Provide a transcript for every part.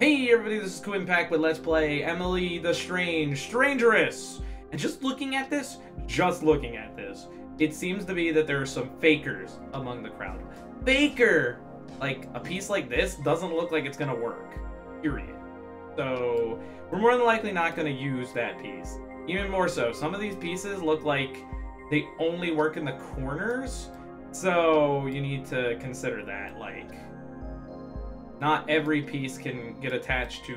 Hey everybody, this is KuuImpact with Let's Play Emily the Strange, Strangerous! And just looking at this, just looking at this, it seems to be that there are some fakers among the crowd. Faker! Like, a piece like this doesn't look like it's gonna work. Period. So, we're more than likely not gonna use that piece. Even more so, some of these pieces look like they only work in the corners, so you need to consider that, like not every piece can get attached to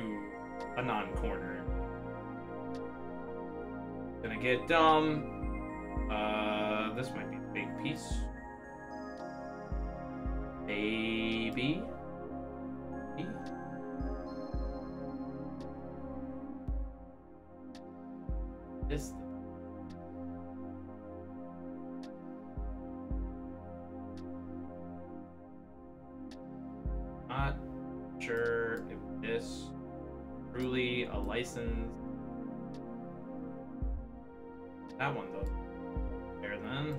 a non-corner. Gonna get dumb. Uh, this might be a big piece. Maybe. Maybe. This. Sure if this truly a license. That one though. There then.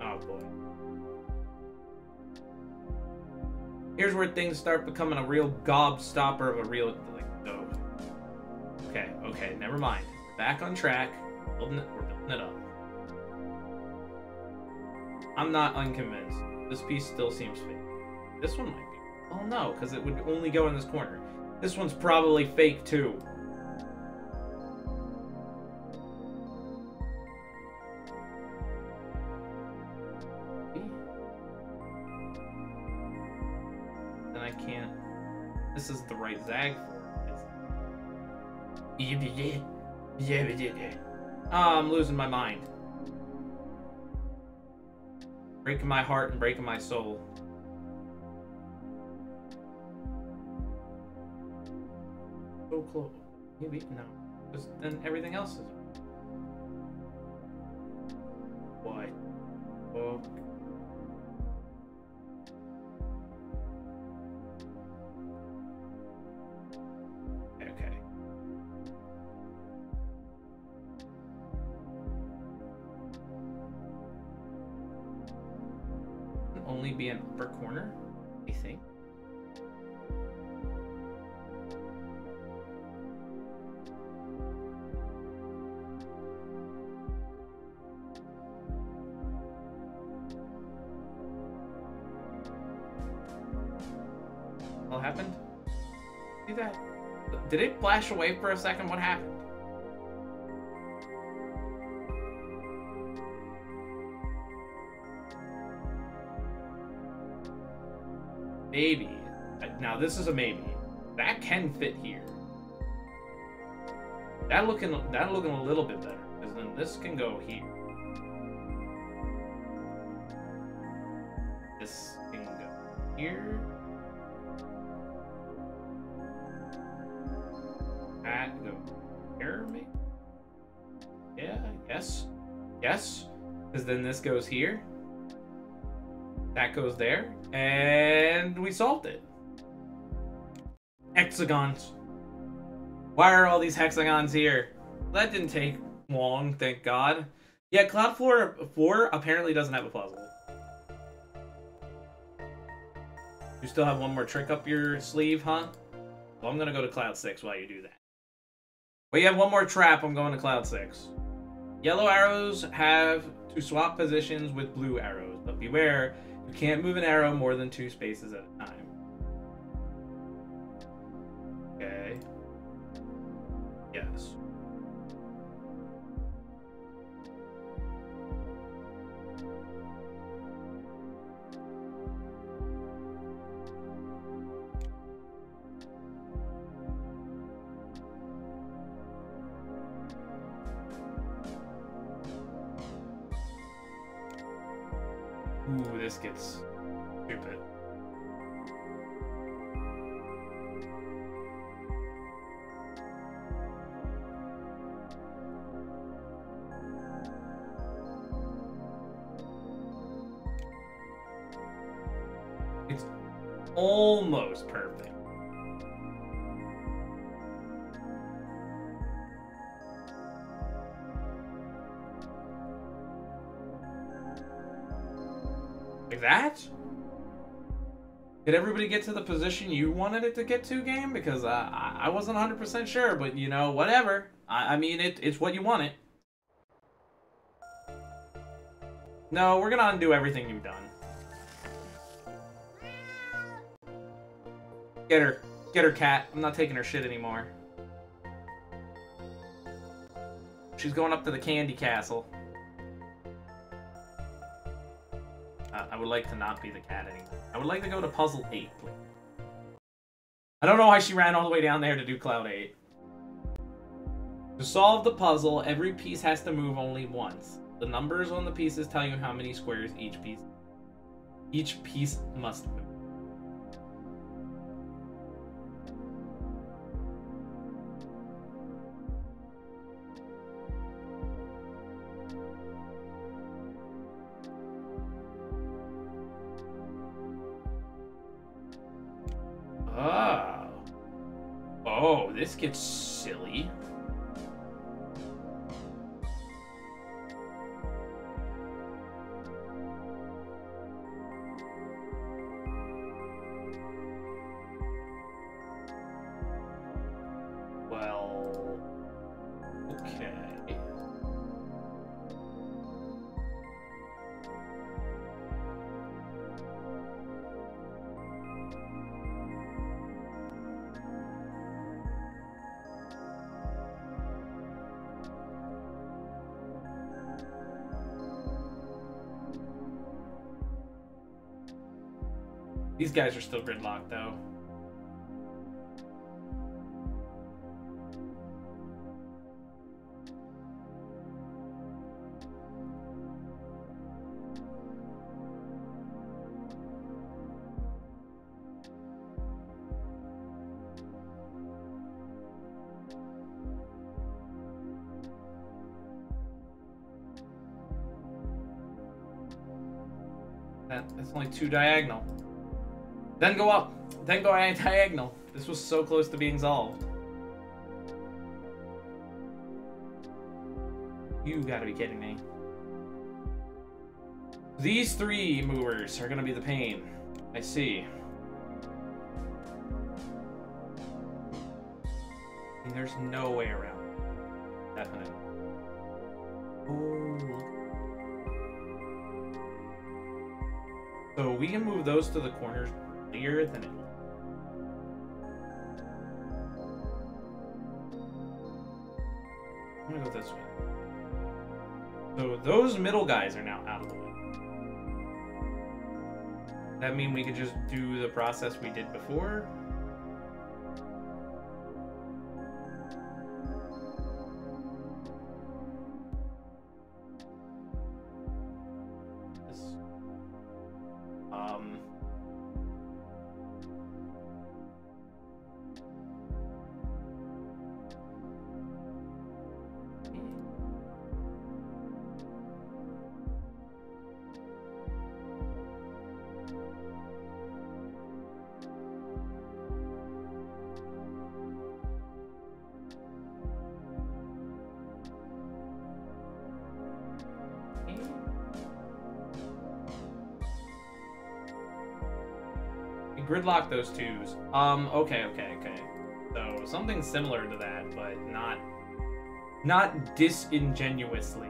Oh boy. Here's where things start becoming a real gobstopper of a real like dope. Okay, okay, never mind. Back on track. Building it, we're building it up. I'm not unconvinced. This piece still seems fake. This one might be. Oh no, because it would only go in this corner. This one's probably fake too. Then I can't. This is the right zag for it. Oh, I'm losing my mind. Breaking my heart and breaking my soul. So close. Maybe no. Because then everything else is. Why? Okay. Only be an upper corner, I think. What happened? See that? Did it flash away for a second? What happened? Maybe. Now this is a maybe. That can fit here. That looking that looking a little bit better because then this can go here. This can go here. That go here, maybe. Yeah. Yes. Yes. Because then this goes here. That goes there. And we solved it. Hexagons. Why are all these hexagons here? That didn't take long, thank God. Yeah, Cloud Floor 4 apparently doesn't have a puzzle. You still have one more trick up your sleeve, huh? Well, I'm gonna go to Cloud 6 while you do that. Well, you have one more trap, I'm going to Cloud 6. Yellow arrows have to swap positions with blue arrows, but beware, you can't move an arrow more than two spaces at a time. Okay. Yes. This gets stupid. It's almost perfect. Did everybody get to the position you wanted it to get to, game? Because uh, I wasn't 100% sure, but you know, whatever. I, I mean, it, it's what you want it. No, we're gonna undo everything you've done. Get her. Get her, cat. I'm not taking her shit anymore. She's going up to the candy castle. I would like to not be the cat anymore. I would like to go to puzzle 8, please. I don't know why she ran all the way down there to do Cloud 8. To solve the puzzle, every piece has to move only once. The numbers on the pieces tell you how many squares each piece each piece must move. These guys are still gridlocked, though. That, that's only two diagonal. Then go up. Then go diagonal. This was so close to being solved. You gotta be kidding me. These three movers are gonna be the pain. I see. And there's no way around. Definitely. Oh. So we can move those to the corners earlier than it. I'm gonna go this way. So those middle guys are now out of the way. That mean we could just do the process we did before? Gridlock those twos. Um, okay, okay, okay. So something similar to that, but not not disingenuously.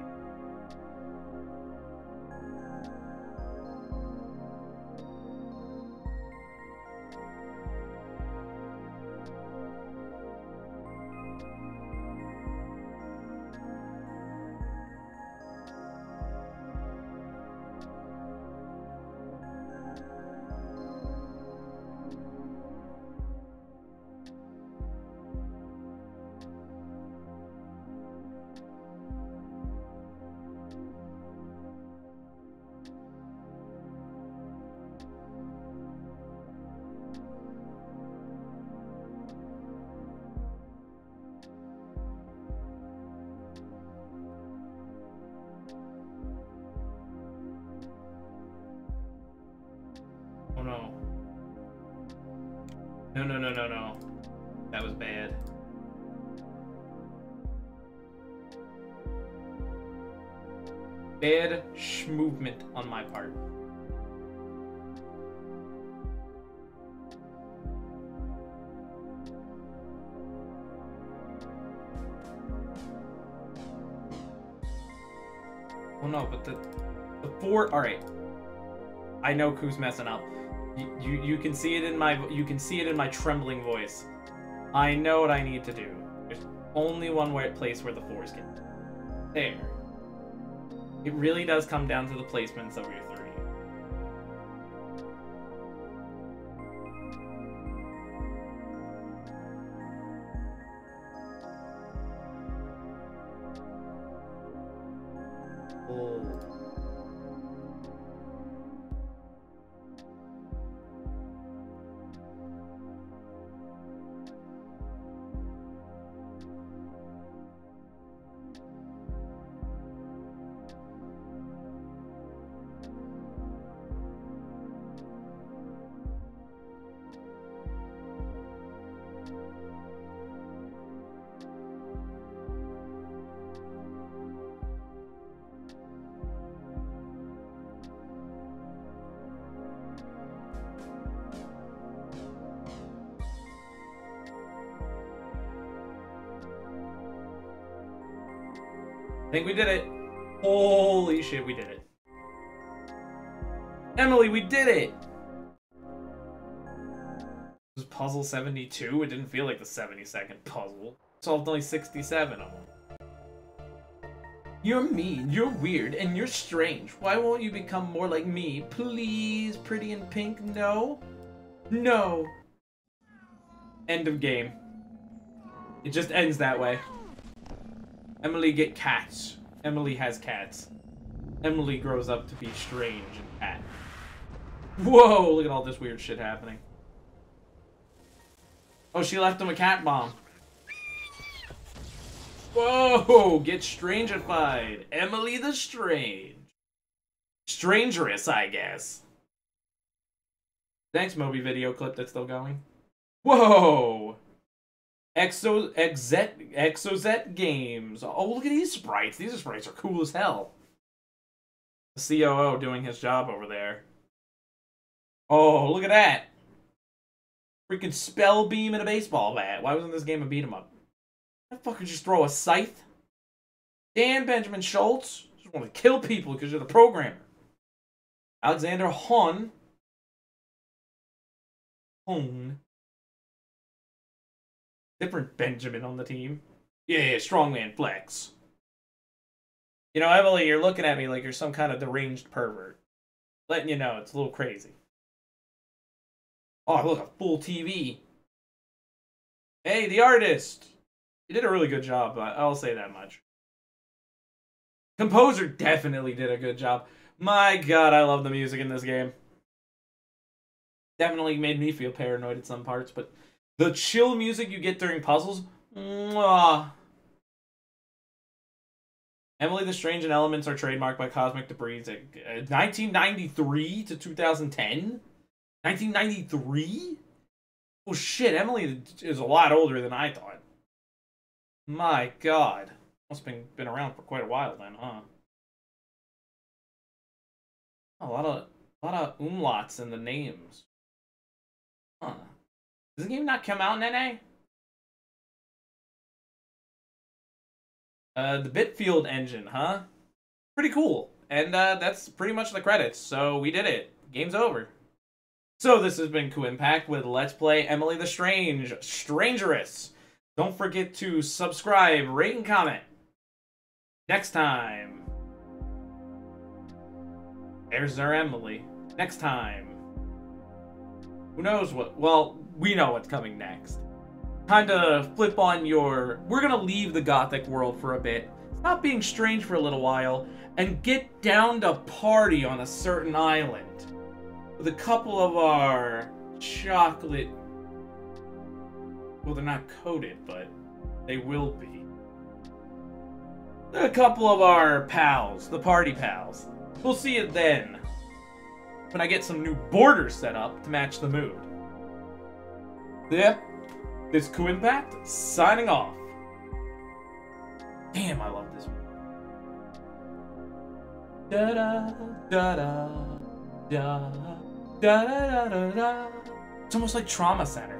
No, no, no, no, no. That was bad. Bad sh movement on my part. Well, no, but the the four. All right, I know Kuu's messing up. You, can see it in my you can see it in my trembling voice. I know what I need to do. There's only one way, place where the fours get. There. It really does come down to the placements of your three. I think we did it. Holy shit, we did it. Emily, we did it! This was puzzle 72? It didn't feel like the 72nd puzzle. Solved only 67 of them. You're mean, you're weird, and you're strange. Why won't you become more like me? Please, pretty in pink, no? No. End of game. It just ends that way. Emily get cats. Emily has cats. Emily grows up to be strange and cat. Whoa, look at all this weird shit happening. Oh, she left him a cat bomb. Whoa, get strangified. Emily the Strange. Strangerous, I guess. Thanks, Moby video clip that's still going. Whoa! Exo Exet Exozet Games. Oh, look at these sprites. These sprites are cool as hell. The COO doing his job over there. Oh, look at that. Freaking spell beam and a baseball bat. Why wasn't this game a beat 'em up? That fucker just throw a scythe. Dan Benjamin Schultz. Just want to kill people because you're the programmer. Alexander Hun. Hun different Benjamin on the team. Yeah, yeah, strongman flex. You know, Emily, you're looking at me like you're some kind of deranged pervert. Letting you know it's a little crazy. Oh, look, a full TV. Hey, the artist! You did a really good job, I'll say that much. Composer definitely did a good job. My god, I love the music in this game. Definitely made me feel paranoid at some parts, but the chill music you get during puzzles, mwah. Emily the Strange and Elements are trademarked by Cosmic Debris. 1993 uh, to 2010? 1993? Oh shit, Emily is a lot older than I thought. My god. Must have been, been around for quite a while then, huh? A lot of a lot of umlauts in the names. Huh. Does the game not come out in NA? Uh, the Bitfield engine, huh? Pretty cool. And uh, that's pretty much the credits. So we did it. Game's over. So this has been Impact with Let's Play Emily the Strange, Strangerous. Don't forget to subscribe, rate, and comment. Next time. There's our Emily. Next time. Who knows what? Well, we know what's coming next. Kind of flip on your. We're gonna leave the gothic world for a bit, stop being strange for a little while, and get down to party on a certain island with a couple of our chocolate. Well, they're not coated, but they will be. A couple of our pals, the party pals. We'll see you then. When I get some new borders set up to match the mood. Yep. This KuuImpact signing off. Damn, I love this one. Da da da da da da da da da. It's almost like Trauma Center.